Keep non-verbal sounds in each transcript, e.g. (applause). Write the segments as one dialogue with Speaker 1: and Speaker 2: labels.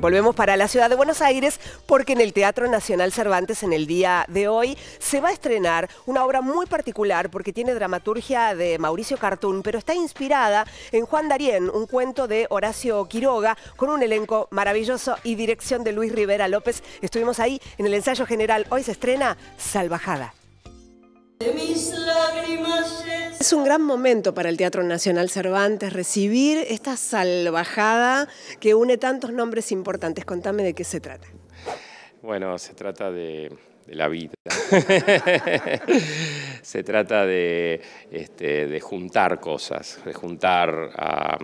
Speaker 1: Volvemos para la ciudad de Buenos Aires porque en el Teatro Nacional Cervantes en el día de hoy se va a estrenar una obra muy particular porque tiene dramaturgia de Mauricio Cartún, pero está inspirada en Juan Darien, un cuento de Horacio Quiroga con un elenco maravilloso y dirección de Luis Rivera López. Estuvimos ahí en el ensayo general. Hoy se estrena Salvajada. Es un gran momento para el Teatro Nacional Cervantes recibir esta salvajada que une tantos nombres importantes. Contame de qué se trata.
Speaker 2: Bueno, se trata de, la vida. (laughs) se trata de, este, de, juntar cosas, de juntar a,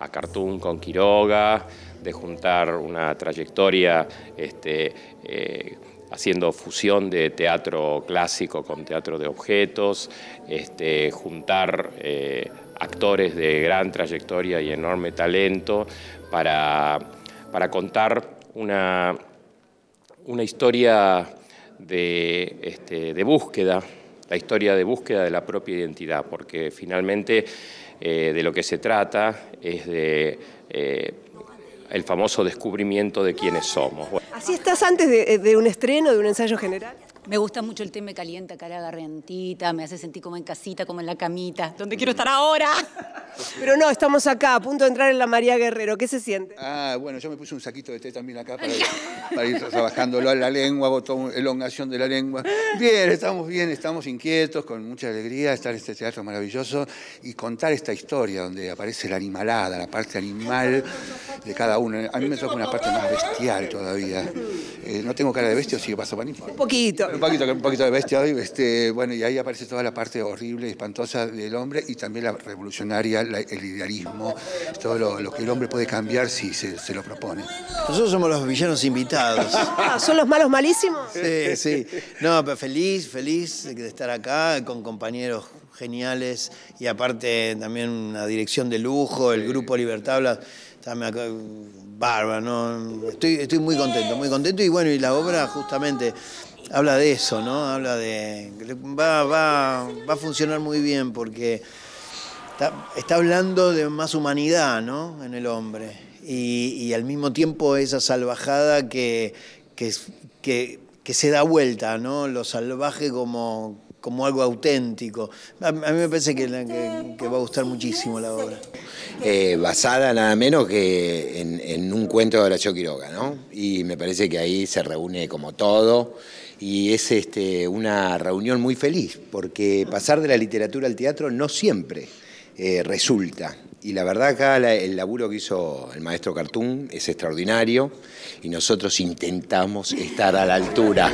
Speaker 2: a Cartoon con Quiroga, de juntar una trayectoria este, eh, haciendo fusión de teatro clásico con teatro de objetos, este, juntar eh, actores de gran trayectoria y enorme talento para, para contar una, una historia de, este, de, búsqueda, la historia de búsqueda de la propia identidad, porque finalmente eh, de lo que se trata es de eh, el famoso descubrimiento de quiénes somos.
Speaker 1: ¿Así estás antes de, un estreno, de un ensayo general?
Speaker 3: Me gusta mucho el tema calienta, cara gargantita, me hace sentir como en casita, como en la camita, donde quiero estar ahora.
Speaker 1: Pero no, estamos acá, a punto de entrar en la María Guerrero. ¿Qué se siente?
Speaker 4: Ah, bueno, yo me puse un saquito de té también acá para ir, trabajándolo a la lengua, botón, elongación de la lengua. Bien, estamos bien, estamos inquietos, con mucha alegría estar en este teatro maravilloso y contar esta historia donde aparece la animalada, la parte animal de cada uno. A mí me toca una parte más bestial todavía. Eh, no tengo cara de bestia, o sí que paso para
Speaker 1: Un poquito.
Speaker 4: Un poquito, un poquito de bestia hoy. Este, bueno, y ahí aparece toda la parte horrible y espantosa del hombre y también la revolucionaria el idealismo, todo lo, que el hombre puede cambiar si se, lo propone.
Speaker 5: Nosotros somos los villanos invitados. (laughs)
Speaker 1: Ah, ¿Son los malos malísimos?
Speaker 5: Sí, sí. No, pero feliz, feliz de estar acá con compañeros geniales y aparte también una dirección de lujo, el Grupo Libertad habla, bárbaro, ¿no? Estoy, estoy muy contento, muy contento y bueno, y la obra justamente habla de eso, ¿no? Habla de... Va, va, va a funcionar muy bien porque Está, hablando de más humanidad ¿no? en el hombre y, al mismo tiempo esa salvajada que, que, que, se da vuelta, ¿no? lo salvaje como, como algo auténtico. A, mí me parece que, va a gustar muchísimo la obra.
Speaker 6: Eh, basada nada menos que en, un cuento de Horacio Quiroga, ¿no? Y me parece que ahí se reúne como todo y es este, una reunión muy feliz, porque pasar de la literatura al teatro no siempre eh, resulta. Y la verdad acá el laburo que hizo el maestro Cartún es extraordinario y nosotros intentamos estar a la altura.